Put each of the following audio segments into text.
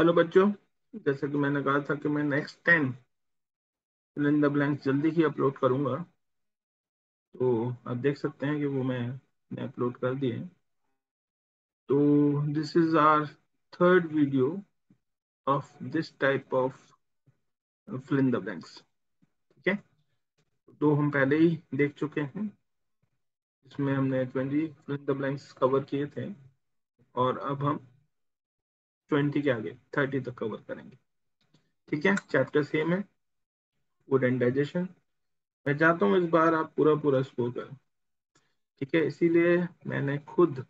Hello बच्चों, जैसे कि मैंने कहा था कि मैं next ten fill in the blanks जल्दी ही अपलोड करूँगा। तो आप देख सकते हैं कि वो मैं अपलोड कर दिए। तो this is our third video of this type of fill in the blanks ठीक है? तो हम पहले ही देख चुके हैं। इसमें हमने twenty fill in the blanks cover किए थे। और अब हम ट्वेंटी के आगे, थर्टी तक कवर करेंगे। ठीक है? चैप्टर सेम है। फ़ूड एंड डाइजेशन मैं चाहता हूँ इस बार आप पूरा पूरा स्कोर करें। ठीक है? इसीलिए मैंने खुद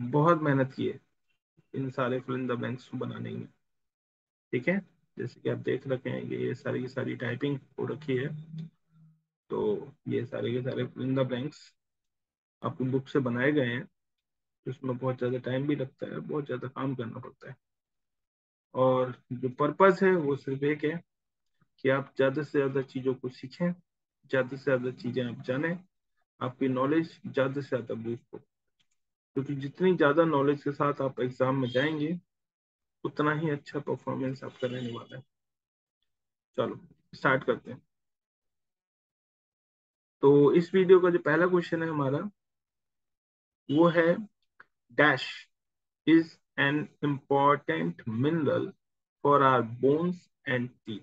बहुत मेहनत की है इन सारे फिल द ब्लैंक्स बनाने में। ठीक है? जैसे कि आप देख रखे हैं कि ये सारी की सारी टाइपिंग हो रखी है। तो ये सारे के सारे फिल द ब्लैंक्स आपको बुक से बनाए गए हैं। उसमें बहुत ज़्यादा टाइम भी लगता है, बहुत ज़्यादा काम करना पड़ता है। और जो पर्पज़ है, वो सिर्फ़ एक है कि आप ज़्यादा से ज़्यादा चीज़ों को सीखें, ज़्यादा से ज़्यादा चीज़ें आप जानें, आपकी नॉलेज ज़्यादा से ज़्यादा बूस्ट हो। क्योंकि जितनी ज़्यादा नॉलेज के साथ आप एग्ज़ाम में जाएँगे, उतना ही अच्छा परफॉर्मेंस आपका रहने वाला है। चलो स्टार्ट करते हैं। तो इस वीडियो का जो पहला क्वेश्चन है हमारा, वो है dash is an important mineral for our bones and teeth.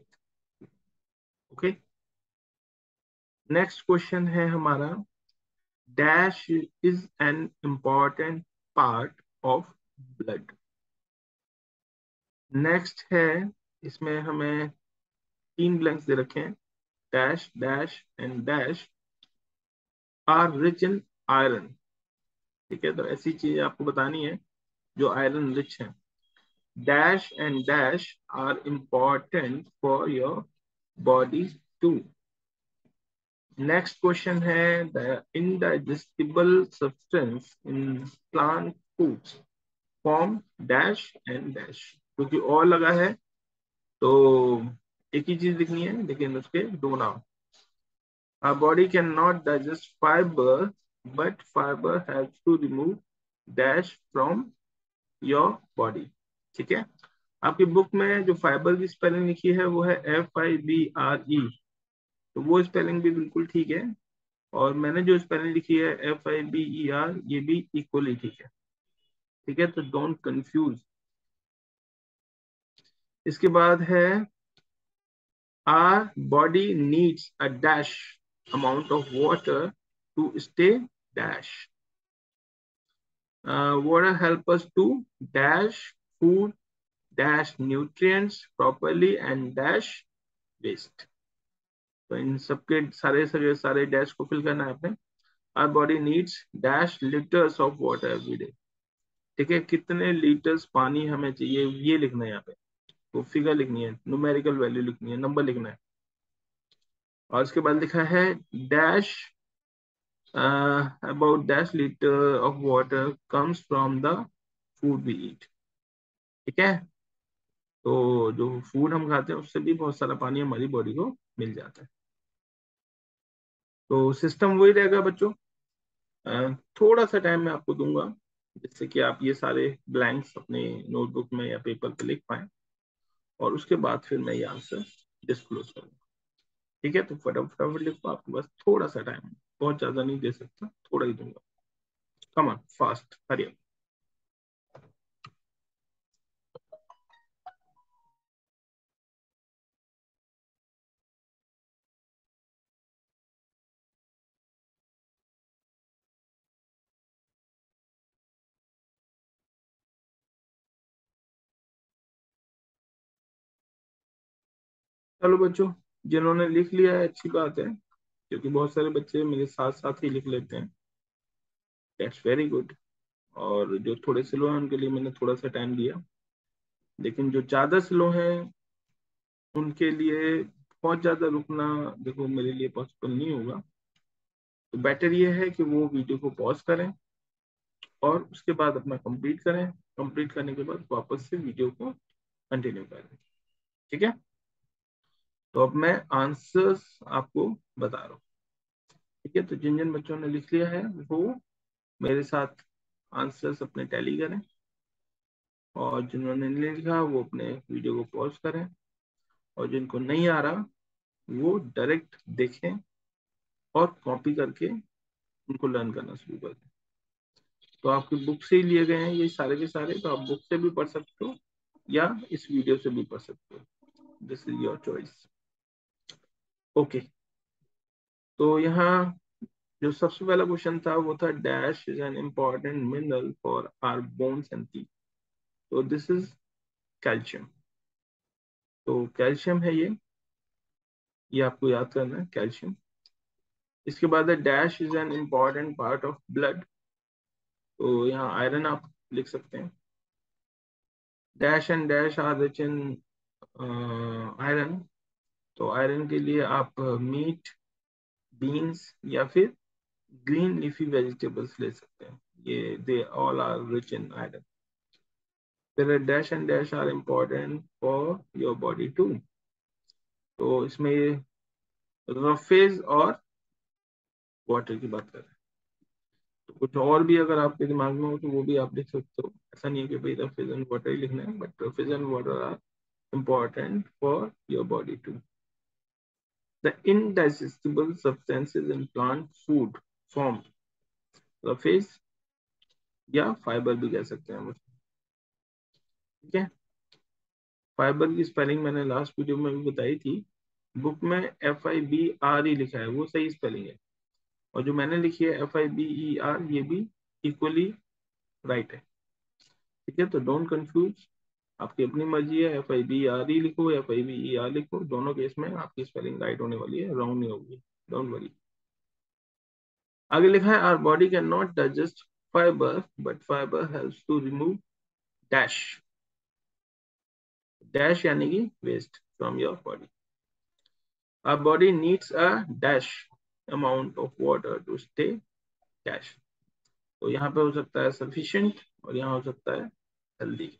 Okay. Next question है हमारा dash is an important part of blood. Next है इसमें हमें तीन ब्लैंक्स दे रखे हैं dash dash and dash are rich in iron ठीक है तो ऐसी चीज़ आपको बतानी है जो आयरन रिच है। Dash and dash are important for your body to next question है the indigestible substance in plant foods form dash and dash क्योंकि और लगा है तो एक ही चीज़ लिखनी है, लेकिन उसके दो नाम। Our body cannot digest fiber but fiber helps to remove dash from your body. ठीक है? आपकी बुक में जो फाइबर की स्पेलिंग लिखी है, वो है F I B R E तो वो स्पेलिंग भी बिल्कुल ठीक है। और मैंने जो स्पेलिंग लिखी है F I B E R ये भी इक्वली ठीक है। ठीक है? तो डोंट कंफ्यूज इसके बाद है our body needs a dash amount of water to stay dash. Uh, water help us to dash food, dash nutrients properly and dash waste. तो इन सबके सारे सारे सारे डैश को फिल करना है आपने। Our body needs dash litres of water every day ठीक है? कितने लीटर्स पानी हमें चाहिए? ये लिखना है यहाँ पे। तो फिगर लिखनी है न्यूमेरिकल वैल्यू लिखनी है नंबर लिखना है। और इसके बाद लिखा है dash uh, about dash liter of water comes from the food we eat. ठीक है? तो जो फ़ूड हम खाते हैं उससे भी बहुत सारा पानी हमारी बॉडी को मिल जाता है। तो सिस्टम वही रहेगा बच्चों। Uh, थोड़ा सा टाइम मैं आपको दूँगा जिससे कि आप ये सारे ब्लैंक्स अपने नोटबुक में या पेपर पे लिख पाए। और उसके बाद फिर मैं ये आंसर डिस्क्लोज करूँगा। ठीक है? तो फटाफट फटाफट लिखो आपके पास थोड़ा सा टाइम बहुत ज़्यादा नहीं दे सकता, थोड़ा ही दूँगा। कमान फास्ट हरिया चलो बच्चों जिन्होंने लिख लिया है, अच्छी बात है, क्योंकि बहुत सारे बच्चे मेरे साथ साथ ही लिख लेते हैं। दैट्स वेरी गुड और जो थोड़े स्लो हैं, उनके लिए मैंने थोड़ा सा टाइम दिया। लेकिन जो ज़्यादा स्लो हैं, उनके लिए बहुत ज़्यादा रुकना, देखो, मेरे लिए पॉसिबल नहीं होगा। तो बेटर ये है कि वो वीडियो को पॉज करें और उसके बाद अपना कंप्लीट करें। कंप्लीट करने के बाद वापस से वीडियो को कंटिन्यू करें। ठीक है? तो अब मैं आंसर्स आपको बता रहा हूँ। ठीक है तो जिन जिन बच्चों ने लिख लिया है, वो मेरे साथ आंसर्स अपने टैली करें और जिन्होंने नहीं लिखा, वो अपने वीडियो को पॉज करें और जिनको नहीं आ रहा, वो डायरेक्ट देखें और कॉपी करके उनको लर्न करना शुरू कर दें। तो आपकी बुक से ही लिए गए हैं ये सारे के सारे तो आप बुक से भी पढ़ सकते हो या इस वीडियो से भी पढ़ सकते हो। This is your choice okay. तो यहाँ जो सबसे पहला क्वेश्चन था, वो था dash is an important mineral for our bones and teeth तो दिस इज़ कैल्शियम तो कैल्शियम है ये। ये आपको याद करना है कैल्शियम इसके बाद है dash is an important part of blood तो यहाँ आयरन आप लिख सकते हैं। Dash and dash are rich in iron तो आयरन के लिए आप मीट बीन्स या फिर ग्रीन लीफी वेजिटेबल्स ले सकते हैं। ये they all are rich in iron फिर dash and dash are important for your body to तो इसमें ये रफेज और वाटर की बात कर रहे हैं। तो कुछ और भी अगर आपके दिमाग में हो तो वो भी आप लिख सकते हो। ऐसा नहीं है कि भाई रफेज एंड वाटर ही लिखना है but roughage and water are important for your body to the indigestible substances in plant food form roughage या फाइबर भी कह सकते हैं ठीक है? फाइबर की स्पेलिंग मैंने लास्ट वीडियो में भी बताई थी। बुक में F I B R E लिखा है, वो सही स्पेलिंग है। और जो मैंने लिखी है F I B E R ये भी इक्वली राइट है। ठीक है? तो डोंट कंफ्यूज आपकी अपनी मर्ज़ी है F I B R E लिखो F I B E R लिखो, दोनों केस में आपकी स्पेलिंग राइट होने वाली है रॉन्ग नहीं होगी डोंट वरी आगे लिखा है our body can not digest fibre but fibre helps to remove dash dash यानी कि waste from your body our body needs a dash amount of water to stay dash तो यहाँ पे हो सकता है सफिशियंट और यहाँ हो सकता है healthy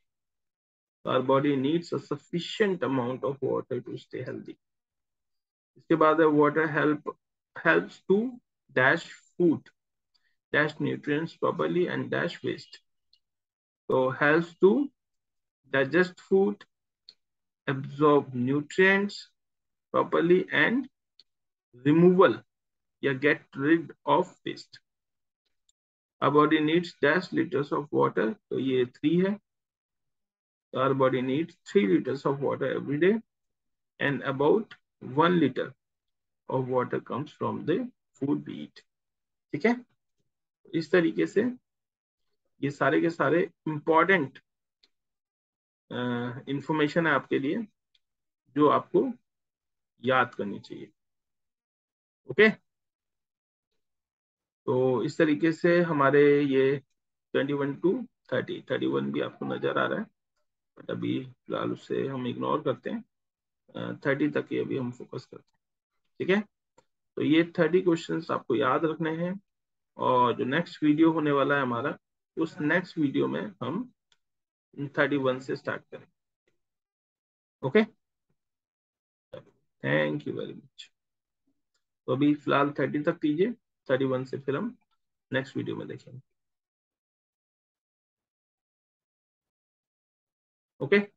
our body needs a sufficient amount of water to stay healthy इसके बाद है water help helps to dash food dash nutrients properly and dash waste so helps to digest food absorb nutrients properly and removal yeah get rid of waste our body needs dash liters of water तो ये three है Our body needs 3 liters of water every day and about 1 liter of water comes from the food we eat ठीक है इस तरीके से ये सारे के सारे इंपॉर्टेंट इंफॉर्मेशन है आपके लिए जो आपको याद करनी चाहिए ओके तो इस तरीके से हमारे ये 21 टू 30 31 भी आपको नज़र आ रहा है बट अभी फ़िलहाल उससे हम इग्नोर करते हैं। थर्टी तक ही अभी हम फोकस करते हैं। ठीक है? तो ये थर्टी क्वेश्चन आपको याद रखने हैं। और जो नेक्स्ट वीडियो होने वाला है हमारा, उस नेक्स्ट वीडियो में हम थर्टी वन से स्टार्ट करें okay thank you very much तो अभी फ़िलहाल थर्टी तक कीजिए। थर्टी वन से फिर हम नेक्स्ट वीडियो में देखेंगे। okay